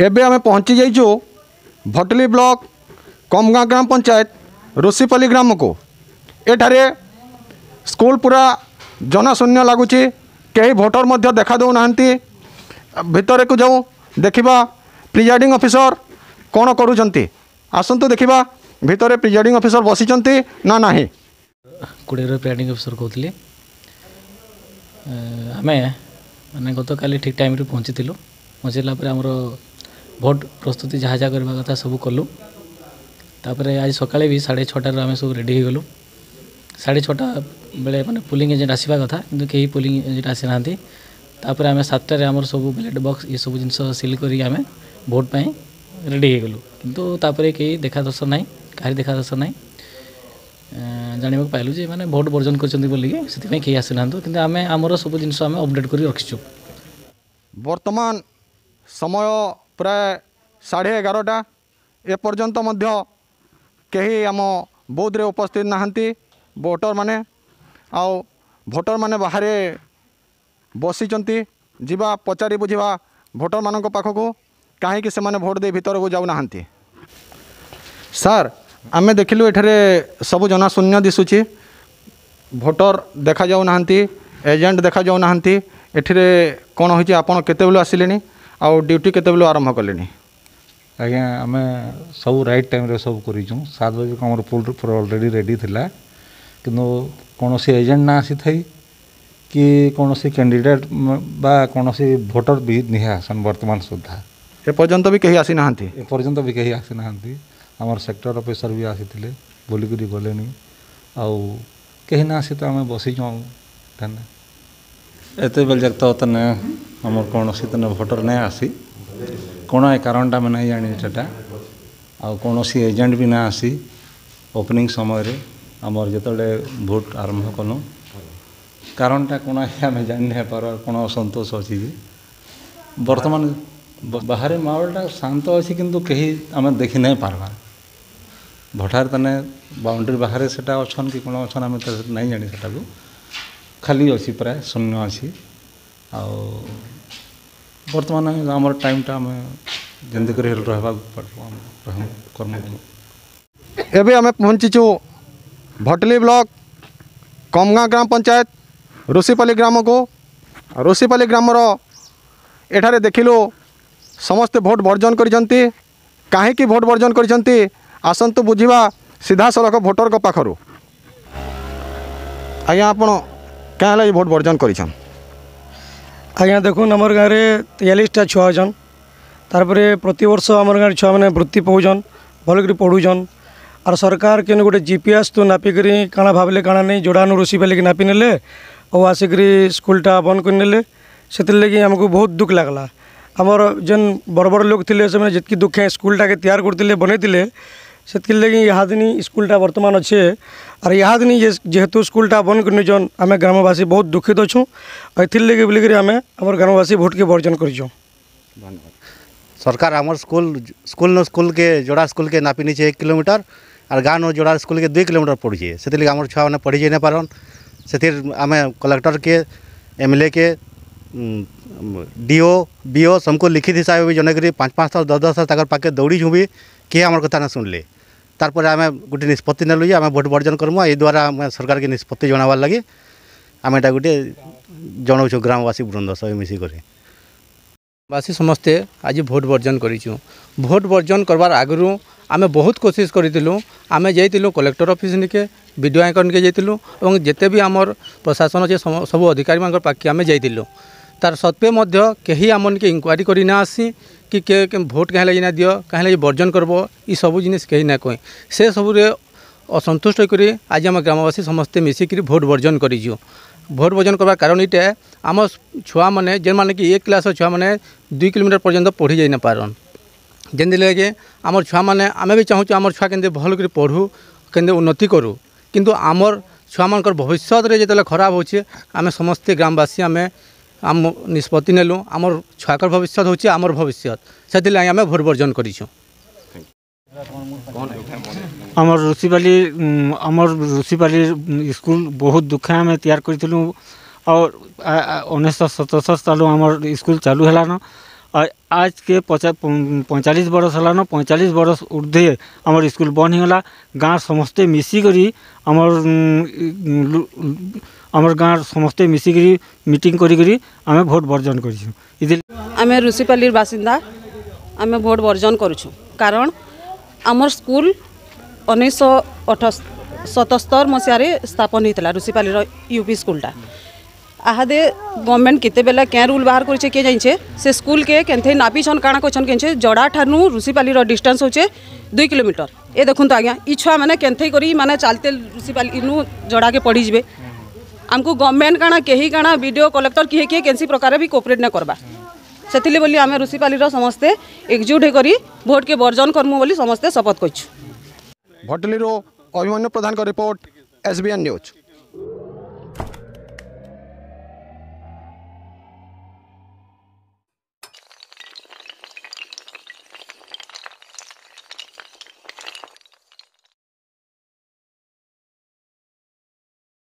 एवं आम पहुँची जाइ भटली ब्लक कमगा ग्राम पंचायत ऋषिपल्ली ग्राम को यठार स्कूल पूरा जनशून्य लगुच कहीं भोटर मध्य देखा दौना भितर को जाऊँ देखा प्रिजाइडिंग अफिसर कौन करुंट आसतु देखा भितर प्रिजाइडिंग अफिसर बसी ना ना कूड़े प्रिजाइडिंग अफिसर कहते आम मैंने गत काली ठीक टाइम पहुँची थूँ पहुँचला भोट प्रस्तुति जहाँ जहाँ करवा कथा सब कलु तापर आज सका भी साढ़े छटार आम सब रेडीगलु साढ़े छटा बेले मैंने पुलिंग एजेंट आसवा कथा कि पुलिंग एजेंट आसी ना आम सतटे आम सब बैलेट बक्स ये सब जिन सिल कर भोटपाई रेडीगलु कितु तापर कई देखा दर्श ना कह देखा दर्श ना जानवाक पाइल मैंने भोट बर्जन करेंगे आमर सब जिन अबडेट कर रखीचु बर्तमान समय ପ୍ରାୟ ସାଢ଼େ ଏଗାରଟା ଏପର୍ଯ୍ୟନ୍ତ ମଧ୍ୟ କେହି ଆମ ବୌଦ୍ଧରେ ଉପସ୍ଥିତ ନାହାନ୍ତି ଭୋଟର୍ମାନେ ଆଉ ଭୋଟର୍ମାନେ ବାହାରେ ବସିଛନ୍ତି ଯିବା ପଚାରି ବୁଝିବା ଭୋଟର୍ମାନଙ୍କ ପାଖକୁ କାହିଁକି ସେମାନେ ଭୋଟ୍ ଦେଇ ଭିତରକୁ ଯାଉନାହାନ୍ତି ସାର୍ ଆମେ ଦେଖିଲୁ ଏଠାରେ ସବୁ ଜନାଶୂନ୍ୟ ଦିଶୁଛି ଭୋଟର୍ ଦେଖାଯାଉନାହାନ୍ତି ଏଜେଣ୍ଟ ଦେଖାଯାଉନାହାନ୍ତି ଏଠିରେ କ'ଣ ହୋଇଛି ଆପଣ କେତେବେଳେ ଆସିଲେଣି ଆଉ ଡ୍ୟୁଟି କେତେବେଳୁ ଆରମ୍ଭ କଲେଣି ଆଜ୍ଞା ଆମେ ସବୁ ରାଇଟ୍ ଟାଇମ୍ରେ ସବୁ କରିଛୁ ସାତ ବଜେକୁ ଆମର ପୋଲ୍ଟ୍ରି ଫୁଲ୍ ଅଲରେଡ଼ି ରେଡ଼ି ଥିଲା କିନ୍ତୁ କୌଣସି ଏଜେଣ୍ଟ ନା ଆସିଥାଇ କି କୌଣସି କ୍ୟାଣ୍ଡିଡେଟ୍ ବା କୌଣସି ଭୋଟର ବି ନିହା ଆସନ୍ ବର୍ତ୍ତମାନ ସୁଦ୍ଧା ଏପର୍ଯ୍ୟନ୍ତ ବି କେହି ଆସିନାହାନ୍ତି ଏପର୍ଯ୍ୟନ୍ତ ବି କେହି ଆସିନାହାନ୍ତି ଆମର ସେକ୍ଟର ଅଫିସର ବି ଆସିଥିଲେ ବୋଲିକରି ଗଲେନି ଆଉ କେହି ନା ଆସି ତ ଆମେ ବସିଛୁ ଆଉ ଧନ୍ୟବାଦ ଏତେ ବେଲେ ଯାକ ତ ତନେ ଆମର କୌଣସି ତନେ ଭୋଟର ନାଇଁ ଆସି କ'ଣ ଏ କାରଣଟା ଆମେ ନାଇଁ ଜାଣି ସେଟା ଆଉ କୌଣସି ଏଜେଣ୍ଟ ବି ନା ଆସି ଓପନିଂ ସମୟରେ ଆମର ଯେତେବେଳେ ଭୋଟ ଆରମ୍ଭ କଲୁ କାରଣଟା କ'ଣ ଆମେ ଜାଣି ନାଇଁ ପାର କ'ଣ ଅସନ୍ତୋଷ ଅଛି ଯେ ବର୍ତ୍ତମାନ ବାହାରେ ମାହୋଲଟା ଶାନ୍ତ ଅଛି କିନ୍ତୁ କେହି ଆମେ ଦେଖି ନାଇଁ ପାର୍ବା ଭଟାରେ ତାନେ ବାଉଣ୍ଡ୍ରି ବାହାରେ ସେଟା ଅଛନ୍ କି କ'ଣ ଅଛନ୍ ଆମେ ତ ନାଇଁ ଜାଣି ସେଟାକୁ खाली अच्छे प्राय शून्य अच्छे आर्तमान आम टाइम टाइम जमीक रहा एम पहुँचीचु भटली ब्लक कमगा ग्राम पंचायत ऋषिपाली ग्राम को ऋषिपाली ग्राम रठार देख लु समस्ते भोट बर्जन कर कहीं भोट बर्जन कर आसतु तो बुझा सीधा सड़क भोटर पाखर आज्ञा आप କାଁ ହେଲା ଭୋଟ୍ ବର୍ଜନ କରିଛନ୍ ଆଜ୍ଞା ଦେଖୁନ୍ ଆମର୍ ଗାଁରେ ତେୟାଳିଶଟା ଛୁଆ ଅଛନ୍ ତାର୍ପରେ ପ୍ରତିବର୍ଷ ଆମର୍ ଗାଁରେ ଛୁଆମାନେ ବୃତ୍ତି ପାଉଛନ୍ ଭଲକରି ପଢ଼ୁଛନ୍ ଆର୍ ସରକାର କେନ୍ ଗୋଟେ ଜି ପି ଏସ୍ ତୁ ନାପିକରି କାଣା ଭାବିଲେ କାଣା ନେଇ ଯୋଡ଼ାନୁ ରୋଷି ପାରିକି ନାପି ନେଲେ ଆଉ ଆସିକରି ସ୍କୁଲ୍ଟା ବନ୍ଦ କରିନେଲେ ସେଥିର୍ଲାଗି ଆମକୁ ବହୁତ ଦୁଃଖ ଲାଗ୍ଲା ଆମର ଯେନ୍ ବଡ଼ ବଡ଼ ଲୋକ ଥିଲେ ସେମାନେ ଯେତ୍କି ଦୁଃଖେ ସ୍କୁଲ୍ଟାକେ ତିଆରି କରିଥିଲେ ବନେଇଥିଲେ से लगे स्कूल स्कूलटा बर्तमान अच्छे आर इहादनी जेहेतु स्कूलटा बंद कर आम ग्रामवास बहुत दुखित अच्छू और ये बोलकर आम आम ग्रामवास भोट के बर्जन कर सरकार आम स्कूल स्कूल न स्कूल के जोड़ा स्कूल के नापी नहीं एक किलोमीटर आर गाँव न जोड़ा स्कूल के दुई किलोमीटर पड़े से आम छुआ मैंने पढ़ी जाइन पारन से आम कलेक्टर के एम एल ए के डीओ बीओ सबको लिखित हिसाब भी जनकर पाँच पाँच थर दस दस साल तक पाके दौड़ी छू भी किए आम कथा ना सुनले ତାର୍ପରେ ଆମେ ଗୋଟେ ନିଷ୍ପତ୍ତି ନେଲୁ ଯେ ଆମେ ଭୋଟ୍ ବର୍ଜନ କର୍ମୁ ଏଇ ଦ୍ୱାରା ଆମେ ସରକାରକେ ନିଷ୍ପତ୍ତି ଜଣାବାର୍ ଲାଗି ଆମେ ଏଇଟା ଗୋଟେ ଜଣାଉଛୁ ଗ୍ରାମବାସୀ ବୃନ୍ଦ ସହ ମିଶିକରି ବାସୀ ସମସ୍ତେ ଆଜି ଭୋଟ୍ ବର୍ଜନ କରିଛୁ ଭୋଟ୍ ବର୍ଜନ କରବାର ଆଗରୁ ଆମେ ବହୁତ କୋସିସ୍ କରିଥିଲୁ ଆମେ ଯାଇଥିଲୁ କଲେକ୍ଟର ଅଫିସ୍ ନିକେ ବି ଡି ଓ ଆଙ୍କର୍ ନିକେ ଯାଇଥିଲୁ ଏବଂ ଯେତେ ବି ଆମର ପ୍ରଶାସନ ଯେ ସବୁ ଅଧିକାରୀମାନଙ୍କ ପାଖକୁ ଆମେ ଯାଇଥିଲୁ তার সত্ত্বে মধ্য কেহি আমনকে ইনকোয়ারি করি না আসি কি কে ভোট কাহে লাগি না দিও কাহে লাগি বর্জন করব ই সবু জিনিস কেহি না কয়ে সে সবুরে অসন্তুষ্ট হয়ে আজ আমার গ্রামবাসী সমস্তে মিশিকি ভোট বর্জন করিছু ভোট বর্জন করবার কারণ এটা আমার ছুয়া মানে যে মানে কি এক ক্লাসর ছুয়া মানে দুই কিলোমিটার পর্যন্ত পড়ি যাই না পারন যেমতি লাগে আমার ছুয়া মানে আমি বি চাহুছু আমার ছুয়া কেমন ভাল করে পড়ু কেমন উন্নতি করু কিন্তু আমার ছুয়া মানকর ভবিষ্যৎরে যেতলে খরাপ হচ্ছে আমি সমস্তে গ্রামবাসী আমি আম নিষ্পতি নেলু আমার ছুয়াকর ভবিষ্যৎ হচ্ছে আমার ভবিষ্যৎ সেলাই আমি ভোট বর্জন করছু আমার ঋষিপালি আমার ঋষিপালি স্কুল বহু দুঃখে আমি তৈয়ার করেছিলু और उन्नीस सौ साल आमर स्कूल चालू আজকে পঁয়তাল্লিশ के হলান পঁয়তাল্লিশ हलान पैंचाश আমার স্কুল বন্ধ হয়ে গেল গাঁর गाँ মিশি করে আমার আমার গাঁর সমস্ত মিশিকি মিটিং করি করি আমি ভোট বর্জন করছু আমি ঋষিপাল্লির বাসিন্দা আমি ভোট বর্জন করছু কারণ আমার স্কুল উনিশশো অঠ সতস্তর মশায় স্থাপন হয়েছিল ঋষিপাল্লির ইউপি স্কুলটা আহাদে গভর্নমেন্ট কেতবেলে কে রুল বাহার করছে কে জাইছে সে স্কুলকে কেনথে নাপিছন কাণা করছেন কেছে জড়া ঠানু ঋষিপাল্লির ডিস্টান্স হচ্ছে দুই কিলোমিটর এ দেখুন তো আজ্ঞা ই ছুয়া মানে কেনথে করি মানে চালতে ঋষিপাল্লি নু জড়াকে পড়ি যাবে आमको गवर्नमेंट काଣା के काଣା विड कलेक्टर किए किए कैसी प्रकार भी कोपरेट ना करवा से बोली आम ऋषिपाली समस्ते एकजुट होकर भोट के बर्जन करमु समस्ते शपथ कर Abhimanyu Pradhan report SBN news